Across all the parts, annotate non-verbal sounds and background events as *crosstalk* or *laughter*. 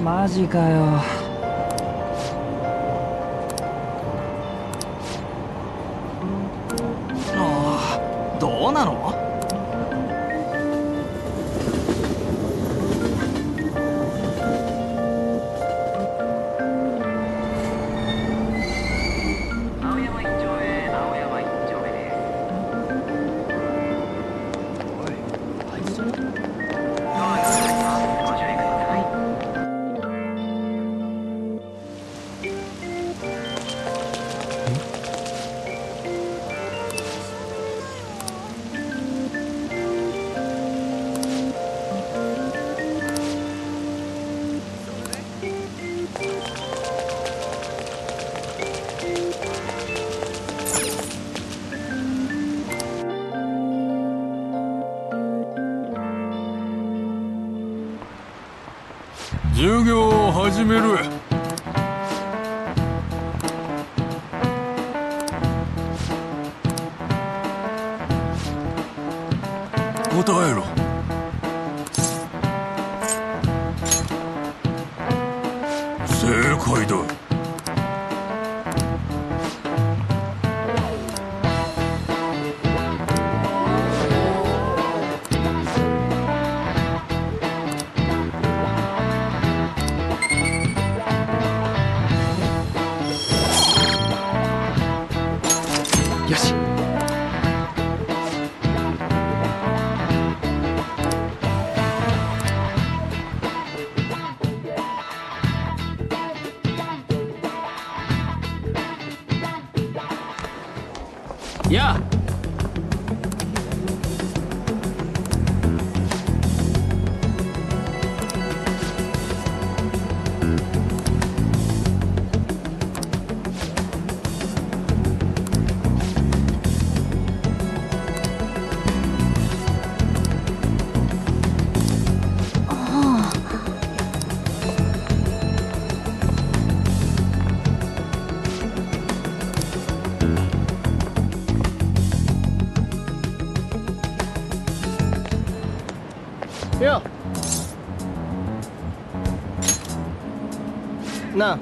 マジかよ。始める。答えろ。正解だ。な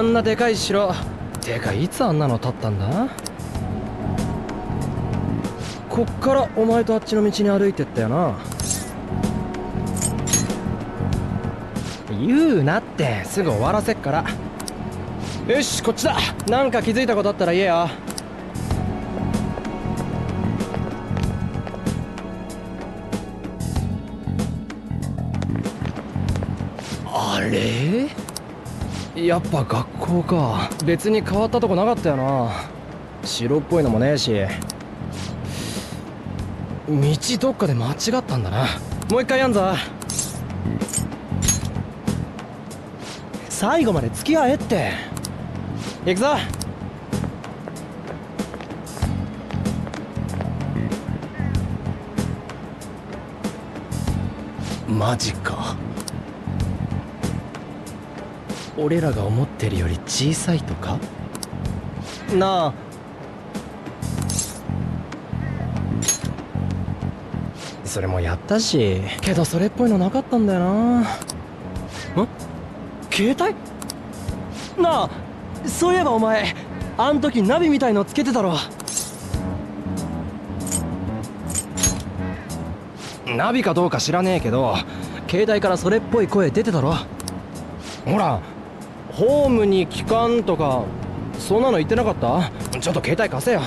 あんなでかい城。てかいつあんなの立ったんだ？こっからお前とあっちの道に歩いてったよな。言うなって。すぐ終わらせっから。よしこっちだ。なんか気づいたことあったら言えよ。やっぱ学校か。別に変わったとこなかったよな。白っぽいのもねえし。道どっかで間違ったんだな。もう一回やんぞ最後まで付き合えって。行くぞ。マジか。俺らが思ってるより小さいとか？なあ。それもやったし。けどそれっぽいのなかったんだよな。ん？携帯？なあそういえばお前あん時ナビみたいのつけてたろ。ナビかどうか知らねえけど携帯からそれっぽい声出てたろ。ほらホームに帰還とかそんなの言ってなかった？ちょっと携帯貸せよ。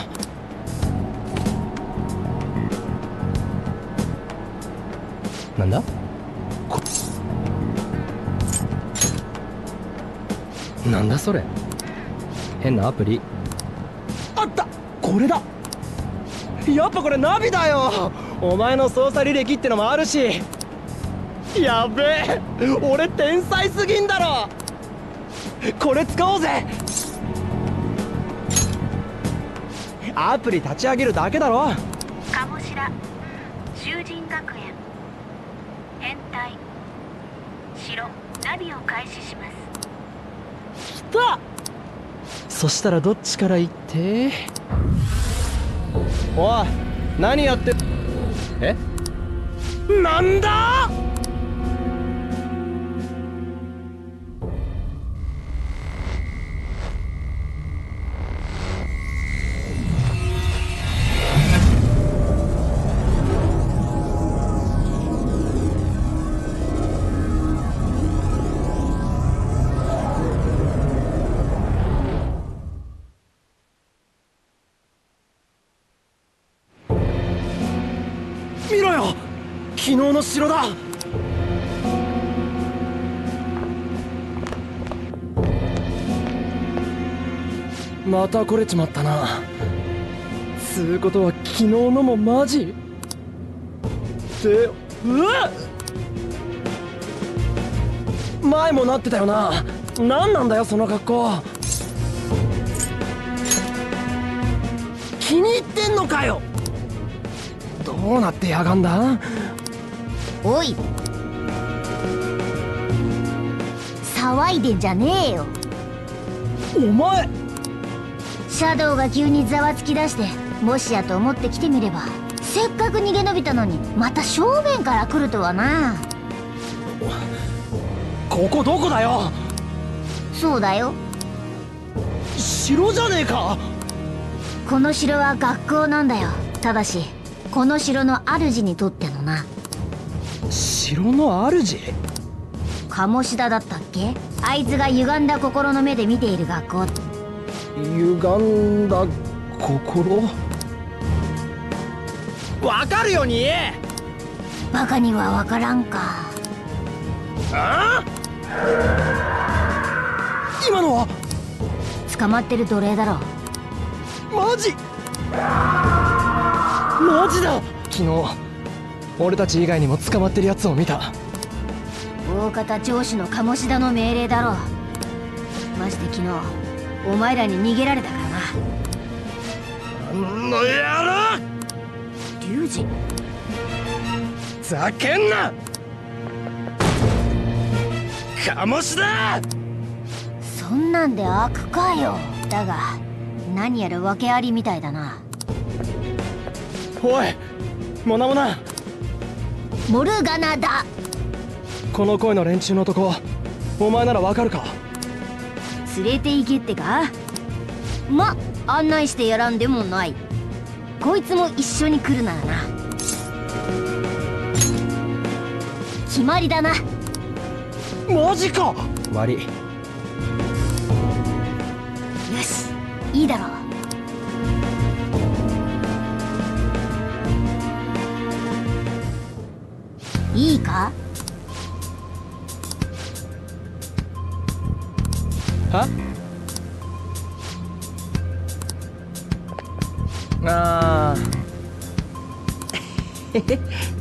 なんだ？なんだそれ？変なアプリ。あった！これだ！やっぱこれナビだよ！お前の操作履歴ってのもあるし！やべえ！俺天才すぎんだろ！これ使おうぜ。アプリ立ち上げるだけだろ。鴨白囚人学園。変態。城ナビを開始します。来た。そしたらどっちから行って？おい何やって？え？なんだ？城だ。また来れちまったな。つうことは昨日のもマジ？ってうわ前もなってたよな。何なんだよその格好。気に入ってんのかよ。どうなってやがんだ？おい。騒いでんじゃねえよ。お前。シャドウが急にざわつき出してもしやと思って来てみればせっかく逃げ延びたのにまた正面から来るとはな。ここどこだよ。そうだよ。城じゃねえか。この城は学校なんだよ。ただしこの城の主にとってのな城の主？鴨志田だったっけ？あいつが歪んだ心の目で見ている学校。歪んだ心？わかるように言え！バカにはわからんか。あ？今のは？捕まってる奴隷だろ。マジ？マジだ！昨日俺たち以外にも捕まってるやつを見た。大方上司の鴨志田の命令だろまして昨日お前らに逃げられたからな。あの野郎!龍二。ざけんな!鴨志だそんなんで開くかよ。だが何やら訳ありみたいだな。おいモナモナモルガナだ。この声の連中のとこお前ならわかるか？連れて行けってか？ま案内してやらんでもない。こいつも一緒に来るならな。決まりだな。マジか！悪いよしいいだろういいか？は？あこ *laughs*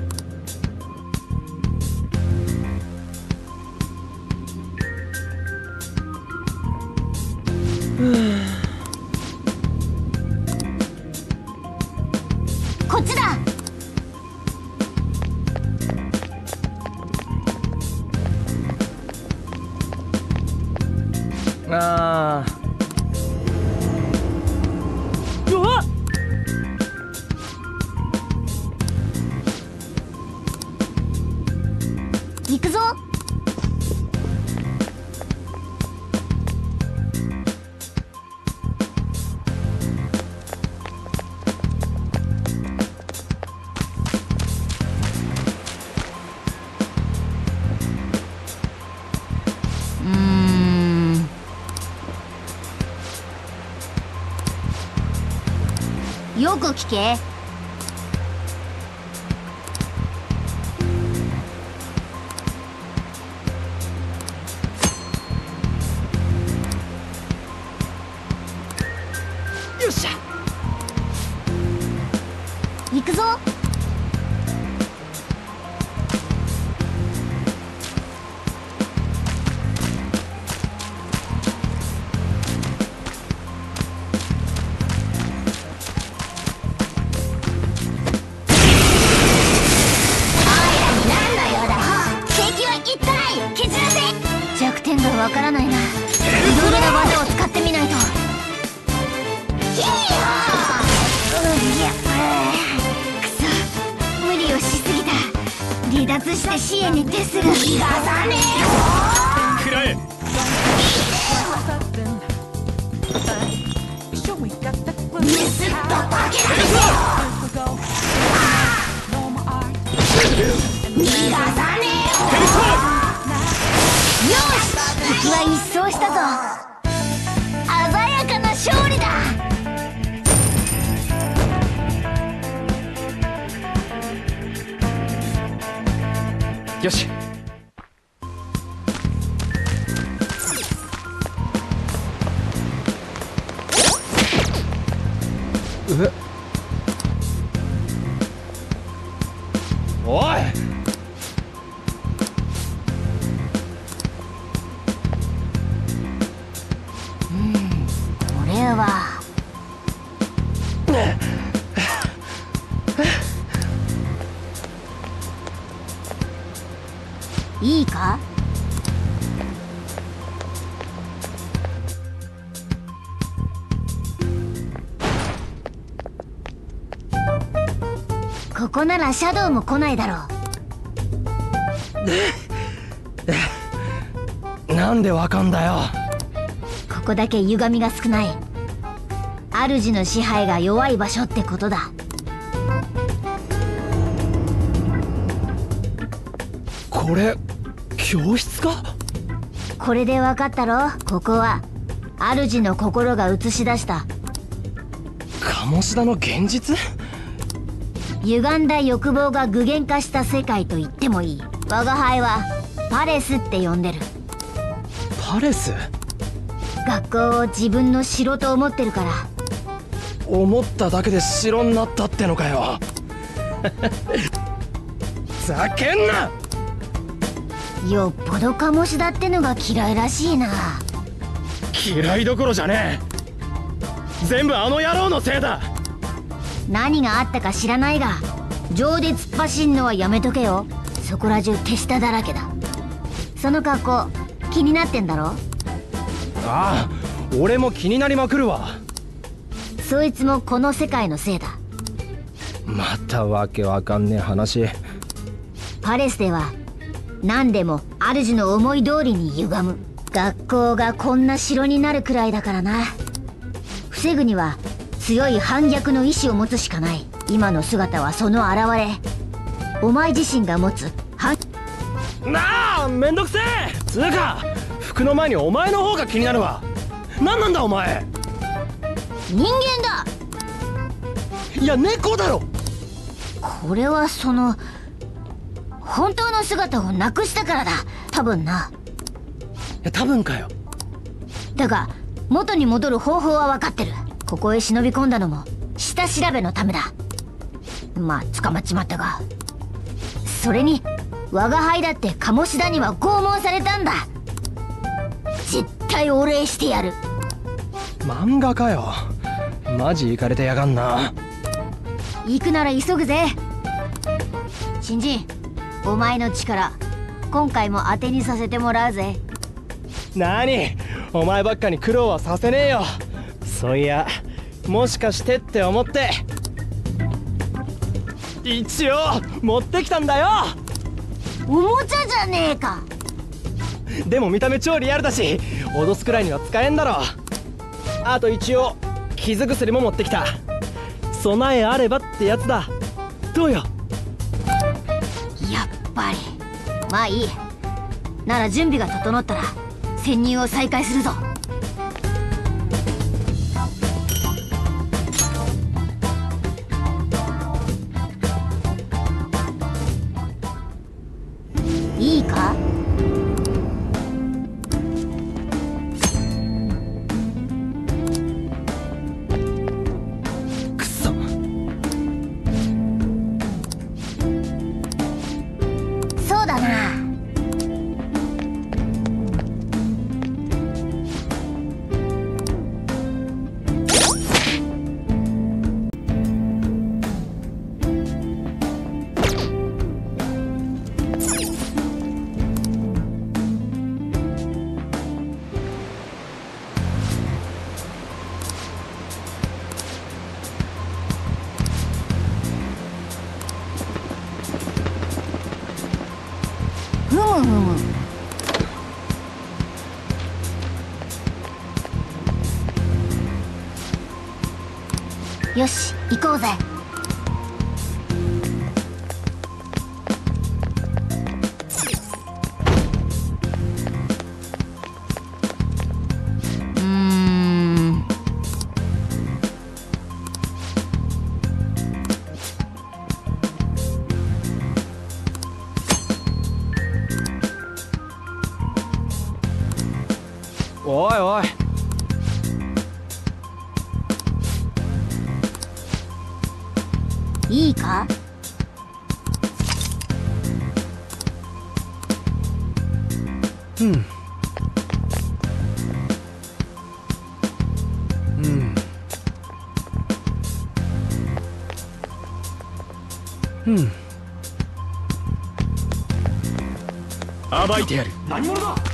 く聞け。おい。シャドウも来ないだろう。*laughs* なんでわかんだよ。ここだけ歪みが少ない。主の支配が弱い場所ってことだ。これ教室か？これで分かったろ？ここは。主の心が映し出した。鴨志田の現実？歪んだ欲望が具現化した世界と言ってもいい。我が輩はパレスって呼んでる。パレス？学校を自分の城と思ってるから。思っただけで城になったってのかよ。*laughs* ざけんな！よっぽど鴨志田ってのが嫌いらしいな。嫌いどころじゃねえ。全部あの野郎のせいだ何があったか知らないが情で突っ走んのはやめとけよ。そこら中手下だらけだ。その格好気になってんだろ？ああ俺も気になりまくるわ。そいつもこの世界のせいだ。またわけわかんねえ話。パレスでは何でも主の思い通りに歪む。学校がこんな城になるくらいだからな。防ぐには強い反逆の意志を持つしかない。今の姿はその表れ。お前自身が持つ。反なあめんどくせえ。つうか服の前にお前の方が気になるわ。何なんだお前。人間だ。いや猫だろ。これはその本当の姿をなくしたからだ。多分な。いや多分かよ。だが元に戻る方法は分かってるここへ忍び込んだのも下調べのためだ。まあ捕まっちまったが。それに我が輩だって鴨志田には拷問されたんだ。絶対お礼してやる。漫画かよ。マジイかれてやがんな。行くなら急ぐぜ。新人お前の力今回も当てにさせてもらうぜ。なにお前ばっかに苦労はさせねえよそういやもしかしてって思って。一応持ってきたんだよ。おもちゃじゃねえか。でも見た目超リアルだし脅すくらいには使えんだろ。あと一応傷薬も持ってきた。備えあればってやつだ。どうよ？やっぱり。まあいい。なら準備が整ったら潜入を再開するぞおいおい。いいか？うん、うん、うん。暴いてやる。何者だ？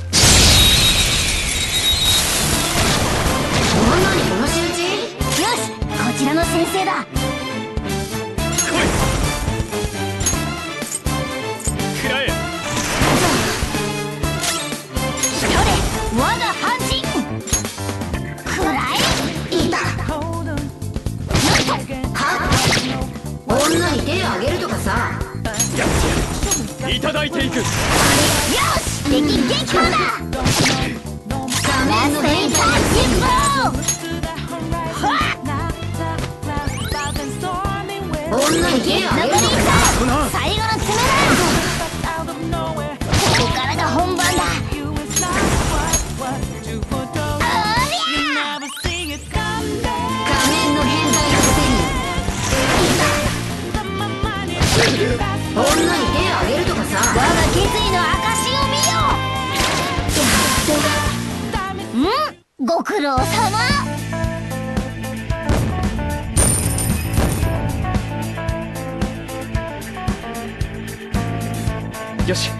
よし。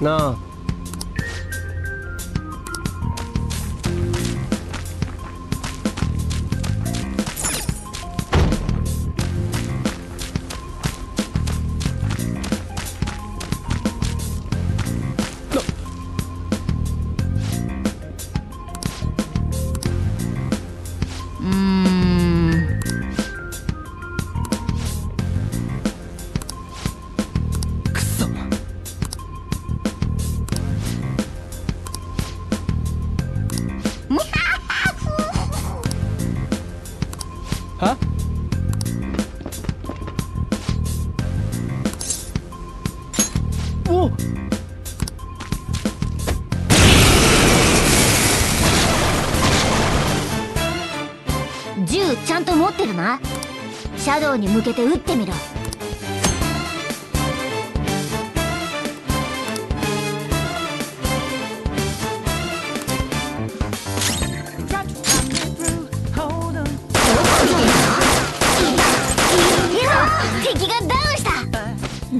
なあ。方に向けて撃ってみろ。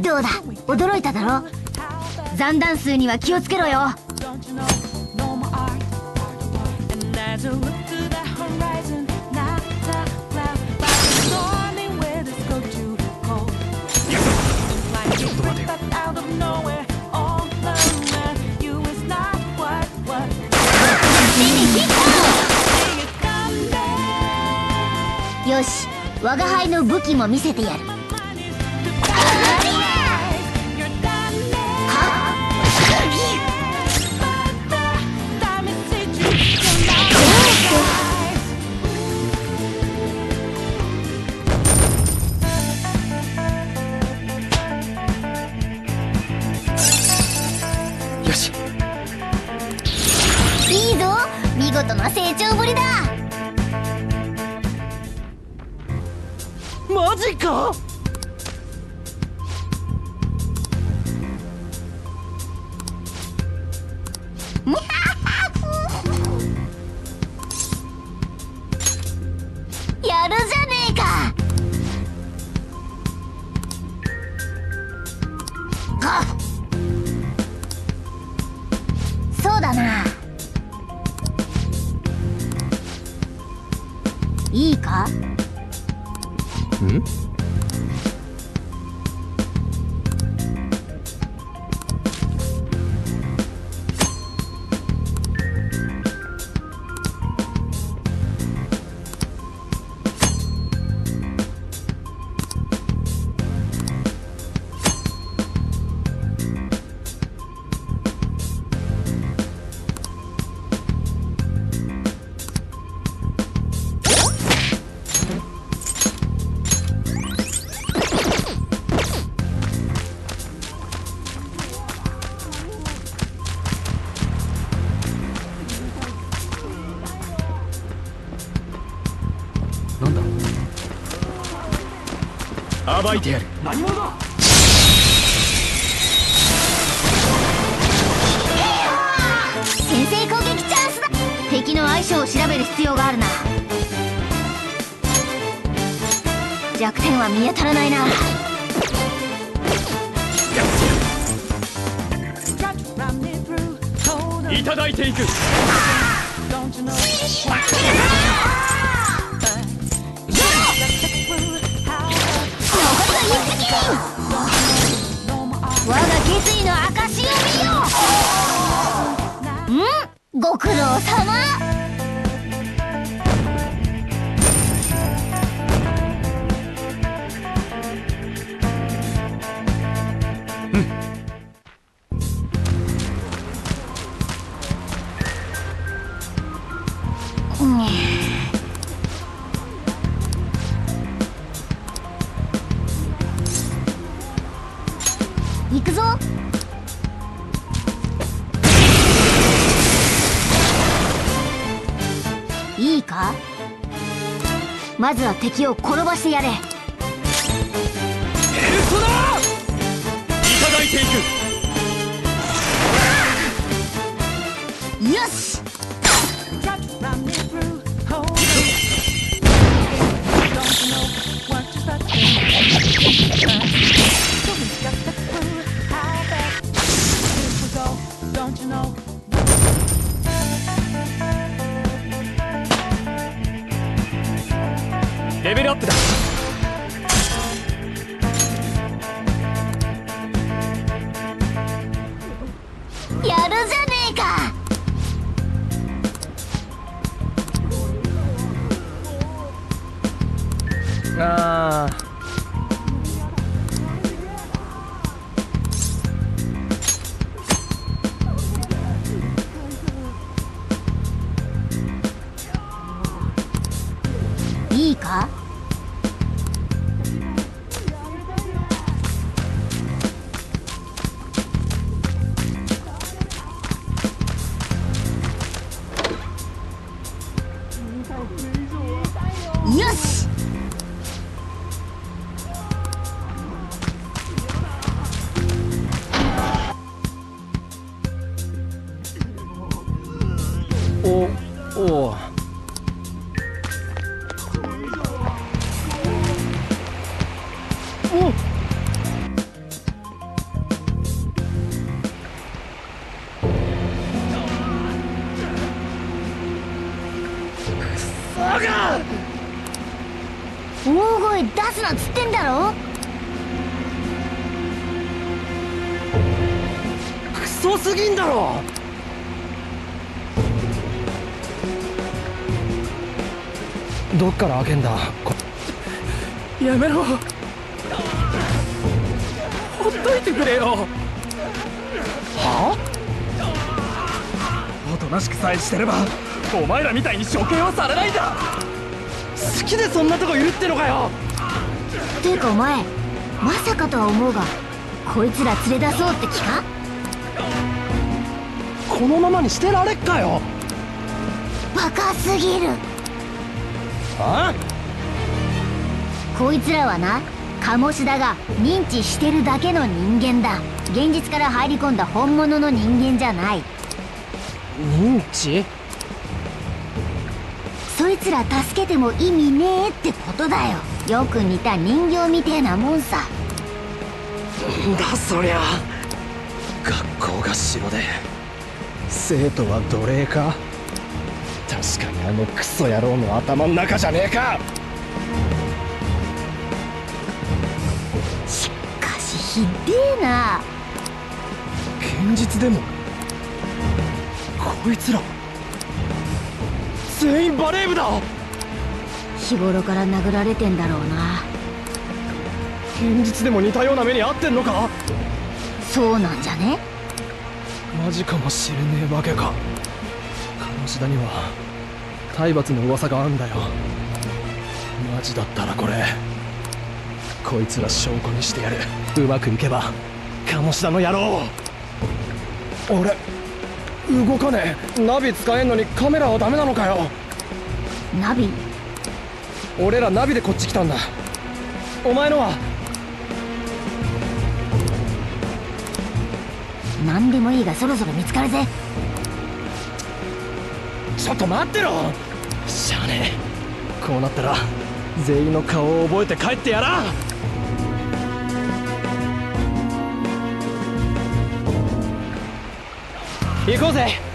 どうだ？驚いただろ残弾数には気をつけろよ。我が輩の武器も見せてやる。いてやる。何者だ先制攻撃チャンスだ。敵の相性を調べる必要があるな。弱点は見当たらないな。だいていく我が決意の証を見ようん？ご苦労様。まずは敵を転ばしてやれ。ペルソナいただいていく。よしクソすぎんだろ！どっから開けんだ？こやめろ！ほっといてくれよ！はおとなしくさえしてればお前らみたいに処刑はされないんだ！好きでそんなとこいるってのかよ！てかお前まさかとは思うがこいつら連れ出そうって気か？このままにしてられっかよ。バカすぎる。あ？こいつらはな鴨志田が認知してるだけの人間だ。現実から入り込んだ本物の人間じゃない。認知？そいつら助けても意味ねえってことだよ。よく似た人形みてえなもんさ。んだそりゃ。学校が城で生徒は奴隷か？確かにあのクソ野郎の頭の中じゃねえか！しかしひでえな。現実でもこいつら全員バレー部だ！日頃から殴られてんだろうな。現実でも似たような目に遭ってんのか？そうなんじゃね？マジかもしれねえわけか。鴨志田には体罰の噂があんだよ。マジだったらこれこいつら証拠にしてやる。うまくいけば鴨志田の野郎俺動かねえ。ナビ使えんのにカメラはダメなのかよ。ナビ？俺らナビでこっち来たんだ。お前のは何でもいいがそろそろ見つかるぜ。ちょっと待ってろ。しゃあねえ。こうなったら全員の顔を覚えて帰ってやら。ん行こうぜ。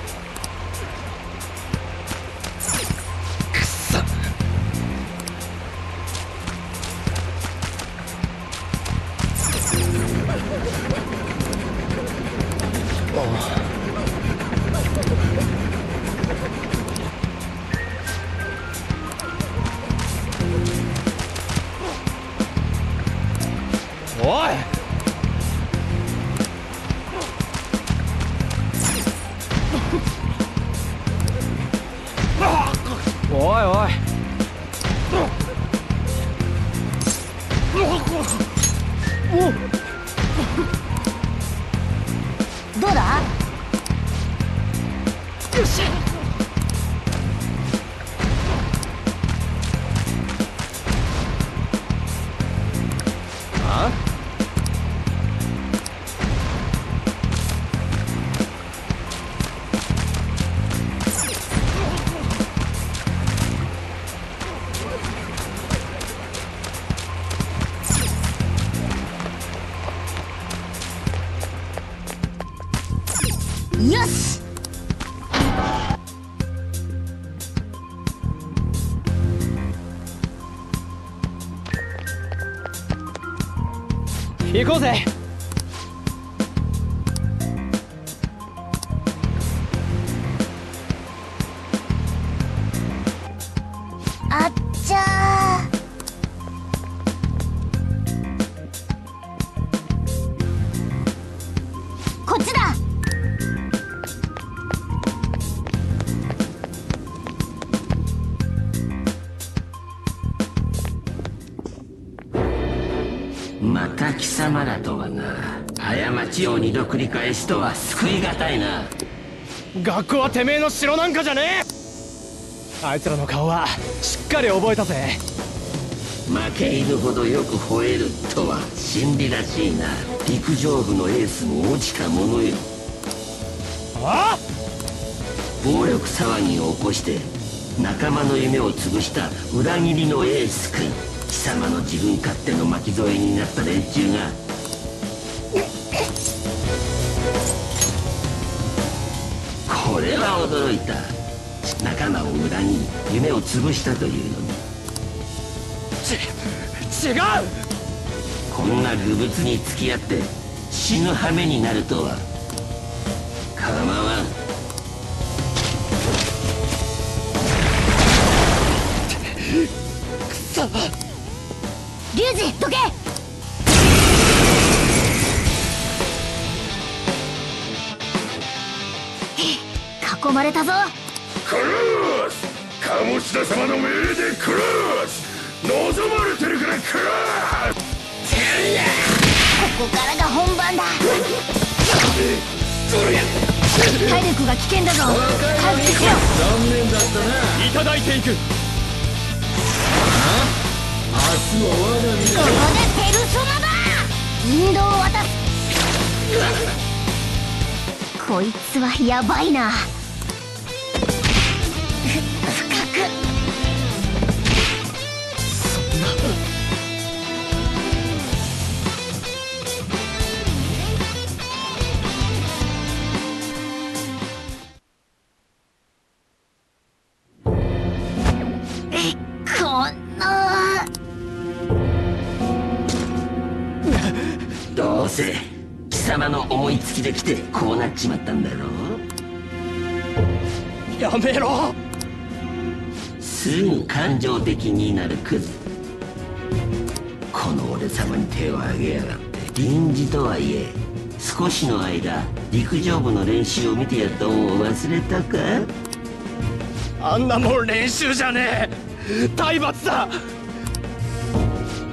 行ちを二度繰り返すとは救いがたいな。学校はてめえの城なんかじゃねえ。あいつらの顔はしっかり覚えたぜ。負け犬ほどよく吠えるとは真理らしいな。陸上部のエースも落ちたものよ。あ？暴力騒ぎを起こして仲間の夢を潰した裏切りのエース君。貴様の自分勝手の巻き添えになった連中が驚いた。仲間を裏切り夢を潰したというのに。違う！こんな愚物に付き合って死ぬ羽目になるとは。構わん。リュウジどけ囲まれたぞ。クロース鴨志田様の命令でクロース望まれてるからクロースここからが本番だ。体力が危険だぞ。回復しろいただいていく。ここでペルソナだ。引導を渡す。こいつはやばいな貴様の思いつきで来てこうなっちまったんだろう？やめろ。感情的になるクズ。この俺様に手を挙げやがって。臨時とはいえ少しの間陸上部の練習を見てやった恩を忘れたか？あんなもん練習じゃねえ。体罰だ。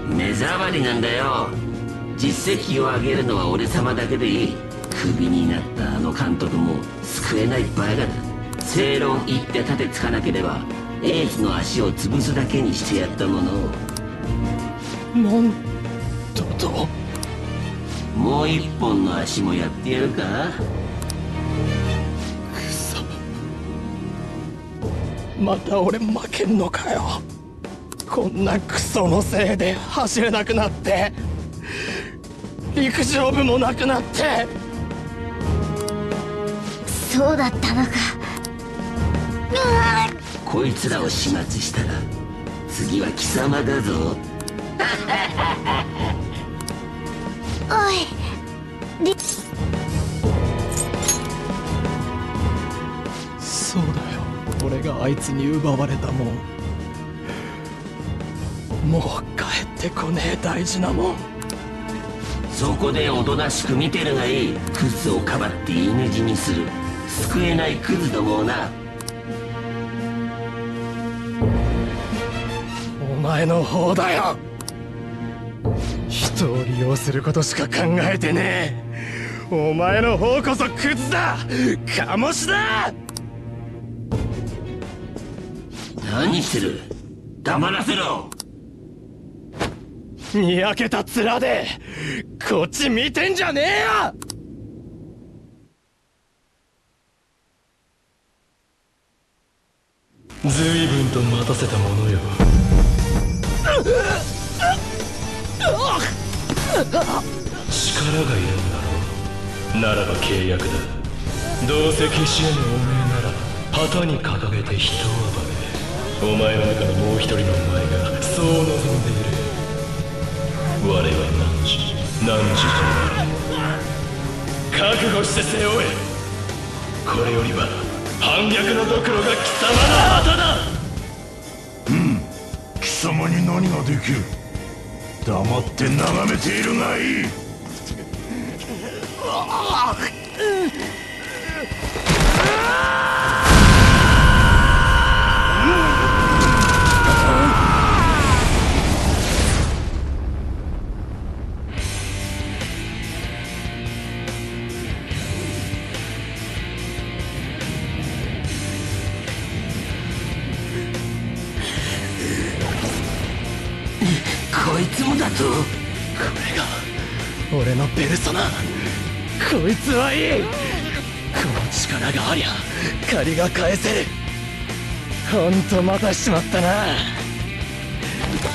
目障りなんだよ。実績を上げるのは俺様だけでいい。クビになったあの監督も救えないバカだ。正論言って盾つかなければエースの足を潰すだけにしてやったものを。なんだと？もう一本の足もやってやるか。また俺負けんのかよ。こんなクソのせいで走れなくなって。陸上部もなくなって。そうだったのかこいつらを始末したら次は貴様だぞ。おいりそうだよ。俺があいつに奪われたもん。もう帰ってこねえ大事なもん。そこでおとなしく見てるがいい。クズをかばって犬死にする。救えないクズどもをな前の方だよ。人を利用することしか考えてねえ。お前の方こそクズだ。鴨志だ。何してる？黙らせろ。にやけた面でこっち見てんじゃねえよ。随分と待たせたものよ力がいるんだろうならば契約だどうせ消し得ぬおめえなら旗に掲げて人を暴れお前の中のもう一人のお前がそう望んでいる。我は何時何時となる覚悟して背負えこれよりは反逆のドクロが貴様の旗だ。何ができる？黙って眺めているがいい。こ俺のペルソナこいつはいい。この力がありゃ借りが返せる。ほんと待たしちまったな。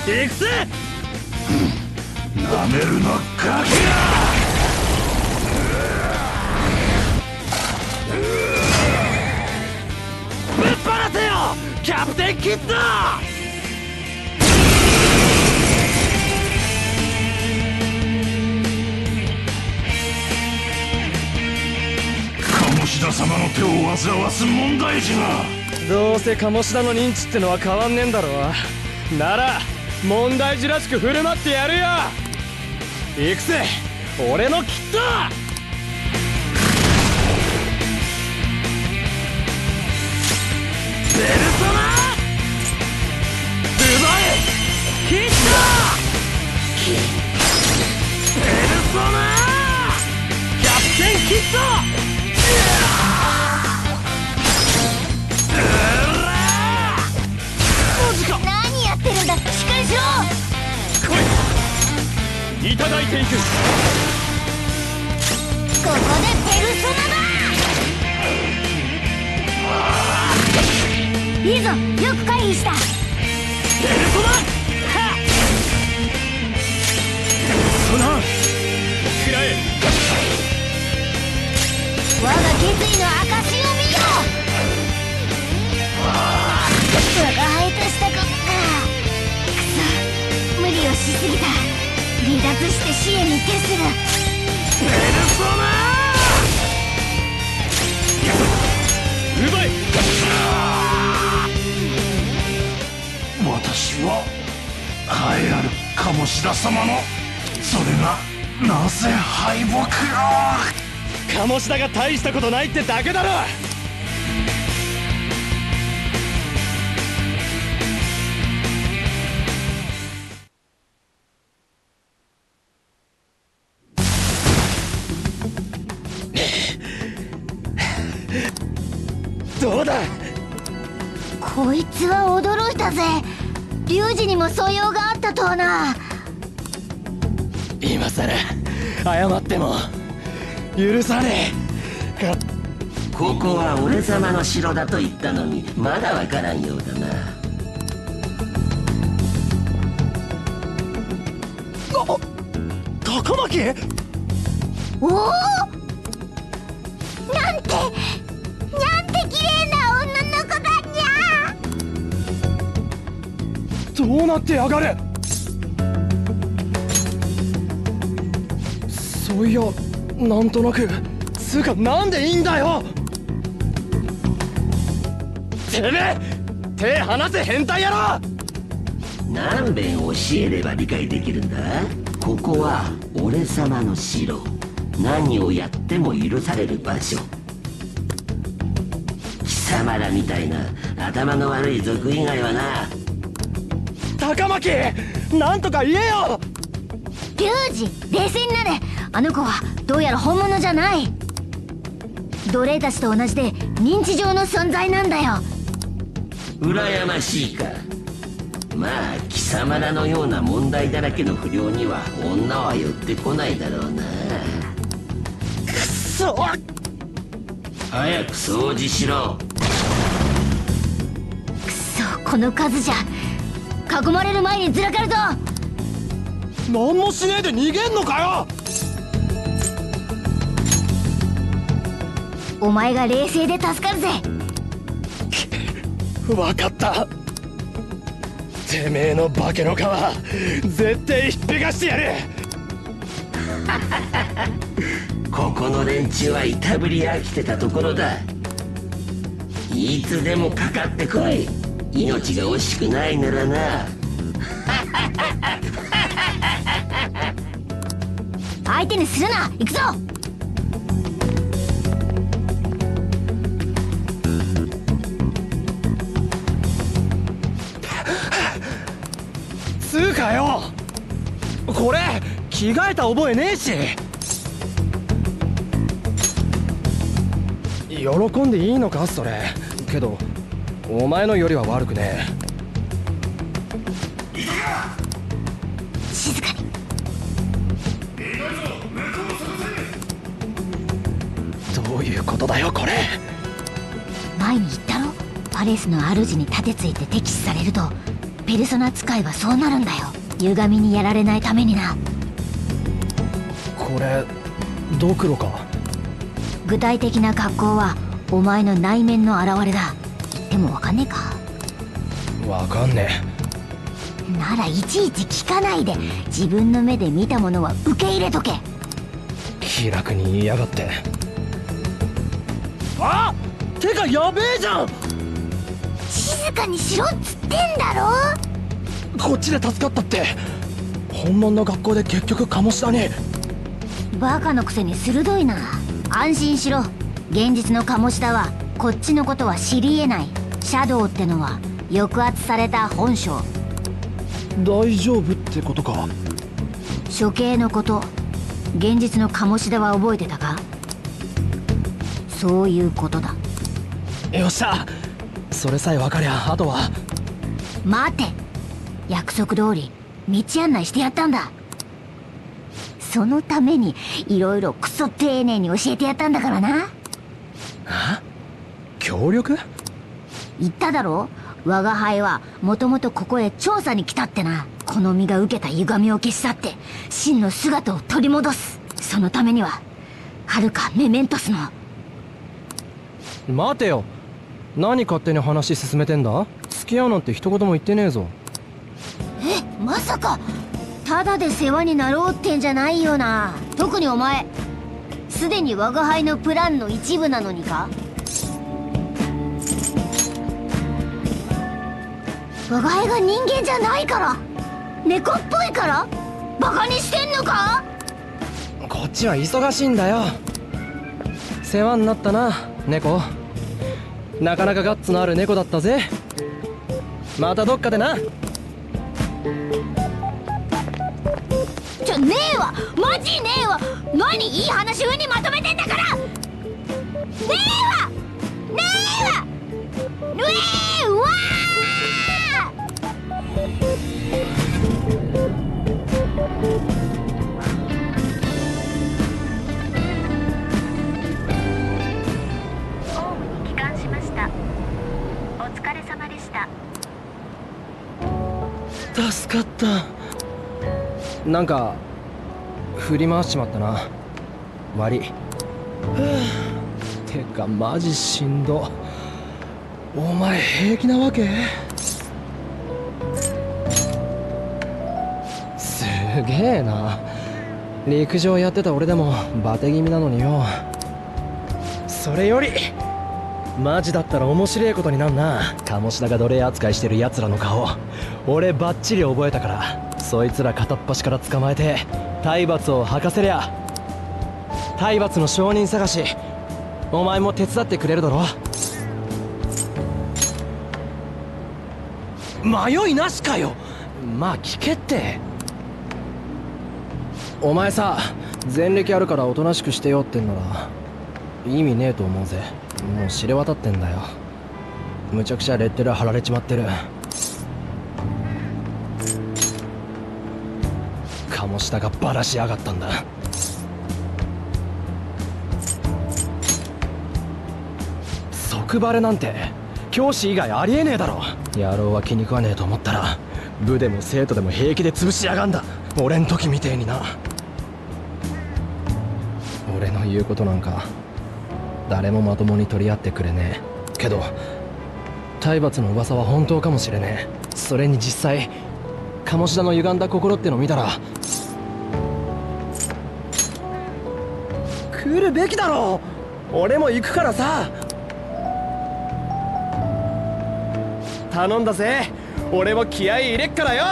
行くぜ！なめるなガキぶっ放せよ！キャプテンキッド様の手を煩わす問題児が。どうせ鴨志田の認知ってのは変わんねえんだろなら問題児らしく振る舞ってやるよ。行くぜ俺のキッドペルソナ奪え!キッドペルソナキャプテンキッドしっかりしろいただいていく。ここでペルソナだ。いいぞよく回避した。ペルソナ。はっソナ食らえ我が決意の証しすぎた。離脱して支援に徹する。奪い。私は栄えある鴨志田様の。それがなぜ敗北を。鴨志田が大したことないってだけだろぜ。リュウジにも素養があったとはな。今さら謝っても許さねえかここは俺様の城だと言ったのにまだわからんようだな。高巻？おおなんてうなってやがる？そういやなんとなく。つうかなんでいいんだよ？てめえ手離せ変態野郎！何遍教えれば理解できるんだ？ここは俺様の城。何をやっても許される場所。貴様らみたいな頭の悪い族以外はな。高巻！なんとか言えよ！リュウジ冷静になれ。あの子はどうやら本物じゃない。奴隷たちと同じで認知上の存在なんだよ。羨ましいか。まあ貴様らのような問題だらけの不良には女は寄ってこないだろうな。くそ！早く掃除しろ。くそこの数じゃ囲まれる前にずらかるぞ。何もしねえで逃げんのかよ。お前が冷静で助かるぜ。分かった。てめえの化けの皮絶対ひっぺがしてやる。*laughs* ここの連中はいたぶり飽きてたところだ。いつでもかかってこい命が惜しくないならな。*laughs* 相手にするな。行くぞ。つうかよ。これ着替えた覚えねえし。喜んでいいのかそれ。けどお前のよりは悪くね静かに。えどういうことだよこれ。前に言ったろ？パレスの主に盾ついて敵視されると。ペルソナ使いはそうなるんだよ。歪みにやられないためにな。これドクロか？具体的な格好はお前の内面の表れだ。言ってもわかんねえか。わかんねならいちいち聞かないで。自分の目で見たものは受け入れとけ。え気楽に言いやがって。あてかやべえじゃん！静かにしろっつってんだろ！こっちで助かったって。本物の学校で結局鴨志田にバカのくせに鋭いな。安心しろ。現実の鴨志田はこっちのことは知り得ないシャドウってのは抑圧された本性。大丈夫ってことか。処刑のこと現実の鴨志田は覚えてたか？そういうことだ。よっしゃ。それさえ分かりゃあとは。待て。約束通り道案内してやったんだ。そのためにいろいろクソ丁寧に教えてやったんだからな。協力？言っただろ？我が輩はもともとここへ調査に来たってな。この身が受けた歪みを消し去って真の姿を取り戻す。そのためにははるかメメントスの。待てよ。何勝手に話進めてんだ？付き合うなんて一言も言ってねえぞ。えまさか。ただで世話になろうってんじゃないよな。特にお前すでに我が輩のプランの一部なのにか？我が輩が人間じゃないから。猫っぽいから？バカにしてんのか？こっちは忙しいんだよ。世話になったな猫。なかなかガッツのある猫だったぜ。またどっかでな。ちょねえわ！マジねえわ！何いい話風にまとめてんだから！ねえわ！ねえわ！ねえー助かった。なんか振り回しちまったな。悪い。は *sighs* あてかマジしんど。お前平気なわけ？すげえな。陸上やってた俺でもバテ気味なのによ。それよりマジだったら面白いことになんな。鴨志田が奴隷扱いしてる奴らの顔。俺バッチリ覚えたからそいつら片っ端から捕まえて体罰を吐かせりゃ。体罰の証人探しお前も手伝ってくれるだろ。迷いなしかよ。まあ聞けって。お前さ前歴あるからおとなしくしてよってんなら意味ねえと思うぜ。もう知れ渡ってんだよ。むちゃくちゃレッテル貼られちまってる。鴨下がバラしやがったんだ。即バレなんて教師以外ありえねえだろ。野郎は気に食わねえと思ったら部でも生徒でも平気で潰しやがんだ。俺ん時みてえにな。言うことなんか誰もまともに取り合ってくれねえ。けど体罰の噂は本当かもしれねえ。それに実際鴨志田の歪んだ心っての見たら来るべきだろ俺も行くからさ。頼んだぜ。俺も気合い入れっからよ。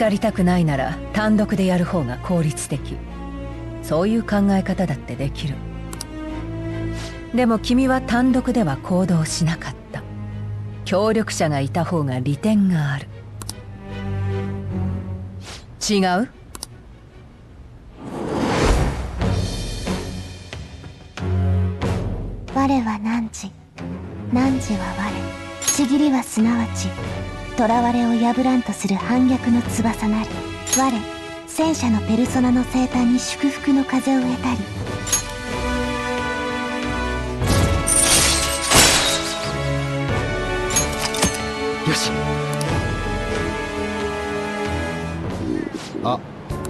見つかりたくないなら単独でやる方が効率的。そういう考え方だってできる。でも君は単独では行動しなかった。協力者がいた方が利点がある。違う？我は汝汝は我。ちぎりはすなわち囚われを破らんとする反逆の翼なり我戦車のペルソナの生誕に祝福の風を得たり。よし。あ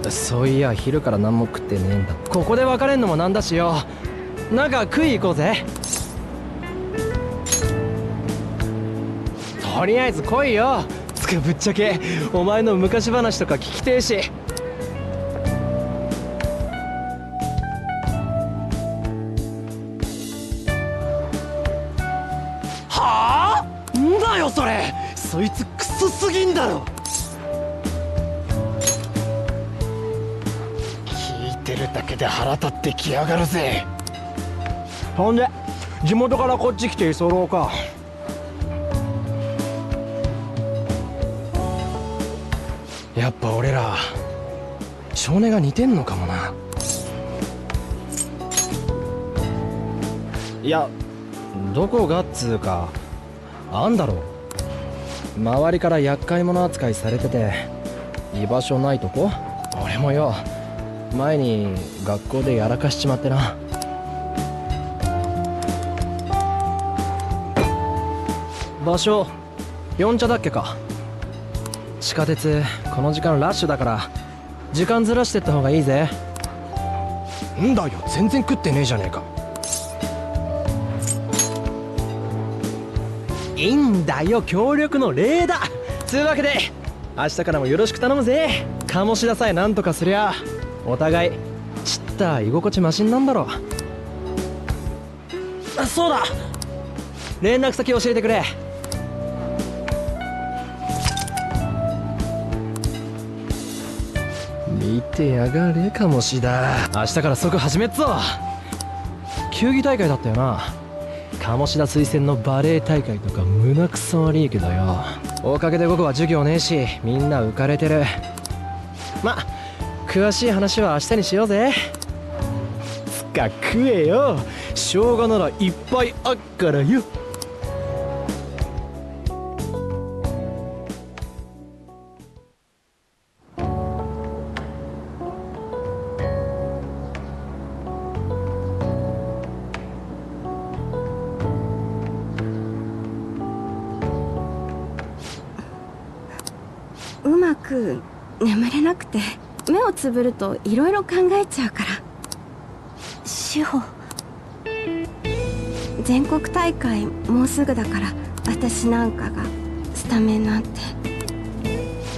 そういや昼から何も食ってねえんだ。ここで別れんのもなんだしよ。なんか食い行こうぜとりあえず来いよ。つかぶっちゃけお前の昔話とか聞きてえし。はあ？んだよそれ。そいつクソすぎんだろ。聞いてるだけで腹立ってきやがるぜ。ほんで地元からこっち来て居候か。やっぱ俺ら少年が似てんのかもな。いやどこがっつうかあんだろ周りから厄介者扱いされてて居場所ないとこ。俺もよ前に学校でやらかしちまってな。場所四茶だっけか。地下鉄この時間ラッシュだから。時間ずらしてった方がいいぜ。んだよ。全然食ってねえじゃねえか。いいんだよ。協力の礼だ。つうわけで明日からもよろしく頼むぜ。鴨志田さえなんとかすりゃお互いちった居心地マシンなんだろあそうだ。連絡先教えてくれてやがれ鴨志田明日から即始めっぞ。球技大会だったよな。鴨志田推薦のバレエ大会とか胸くそ悪いけどよ。おかげで午後は授業ねえしみんな浮かれてる。ま詳しい話は明日にしようぜ。つか食えよ。生姜ならいっぱいあっからよ。つぶるといろいろ考えちゃうから。志保。全国大会もうすぐだから私なんかがスタメンなんて。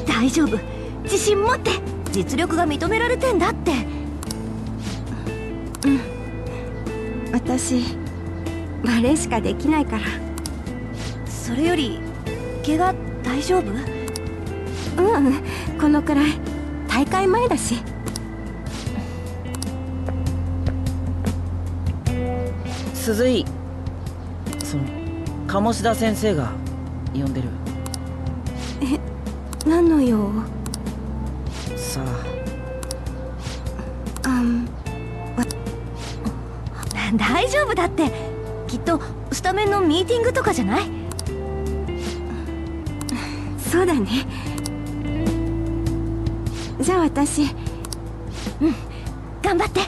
大丈夫。自信持って。実力が認められてんだって。私バレエしかできないから。それより怪我大丈夫？うん。このくらい大会前だし。鈴井。その鴨志田先生が呼んでる。何の用？さあ。あん大丈夫だって。きっとスタメンのミーティングとかじゃない？そうだねじゃあ私うん頑張って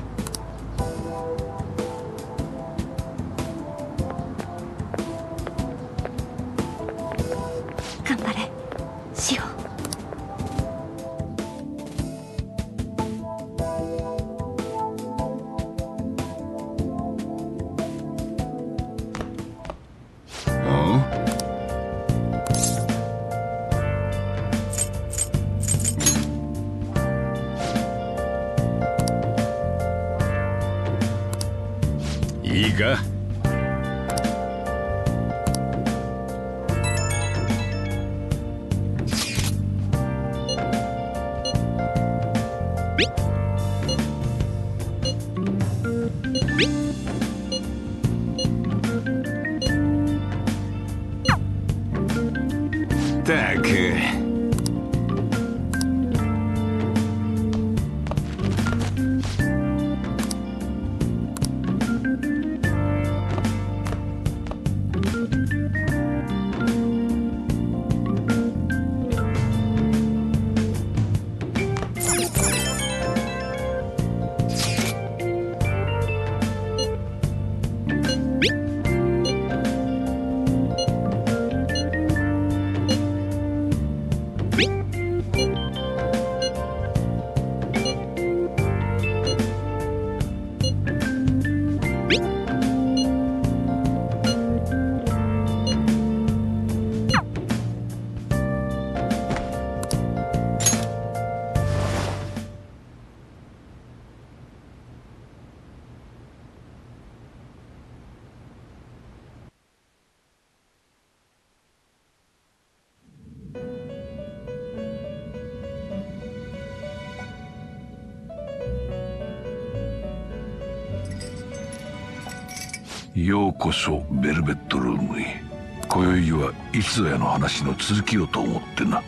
こそベルベットルームへ今宵はいつぞやの話の続きをと思ってな。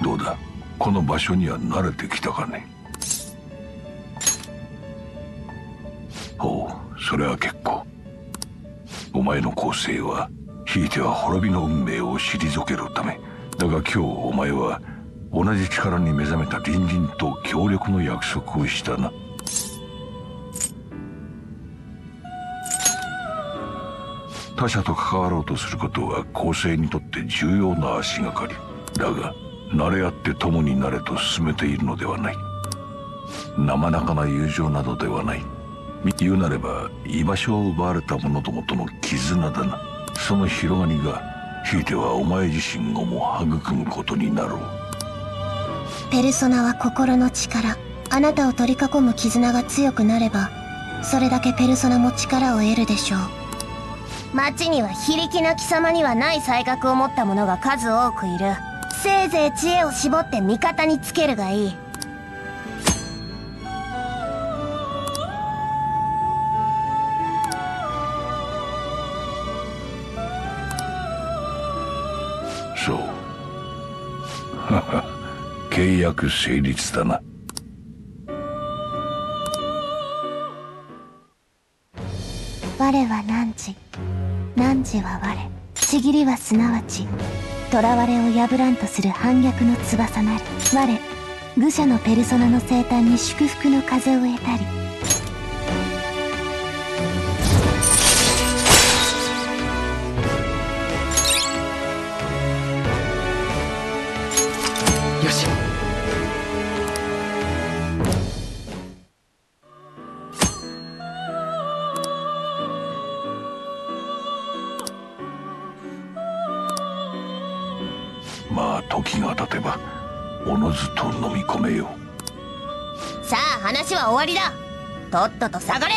どうだ？この場所には慣れてきたかね？ほうそれは結構。お前の構成はひいては滅びの運命を退けるため。だが今日お前は同じ力に目覚めた隣人と協力の約束をしたな。他者と関わろうとすることは構成にとって重要な足がかり。だが慣れ合って共になれと進めているのではない。生々な友情などではない。言うなれば居場所を奪われた者どもとの絆だな。その広がりがひいてはお前自身をも育むことになろう。ペルソナは心の力。あなたを取り囲む絆が強くなればそれだけペルソナも力を得るでしょう。町には非力な貴様にはない才覚を持った者が数多くいる。せいぜい知恵を絞って味方につけるがいい。そう。*laughs* 契約成立だな。我は汝汝は我ちぎりはすなわち囚われを破らんとする反逆の翼なり我愚者のペルソナの生誕に祝福の風を得たりとっとと下がれ！